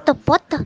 фото фото.